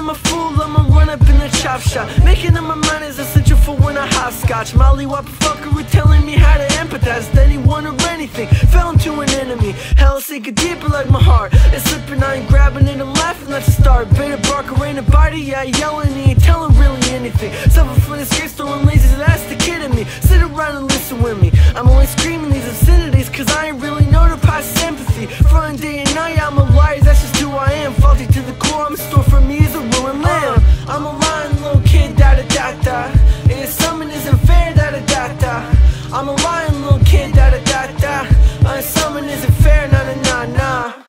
I'm a fool, I'ma run up in the chop shop. Making up my mind is essential for when I hopscotch. Molly whop fucker were telling me how to empathize? That he wanted anything, fell into an enemy. Hell sinking deeper like my heart. It's slipping, I ain't grabbing it, I'm laughing, that's a start. Bitter barker ain't a body, yeah, yelling, he ain't telling really anything. Suffer for this case, throwing lazy, that's the kid in me. Sit around and listen with me. I'm only screaming these obscenities Cause I ain't really know to pass sympathy Front day and night I'm a rider.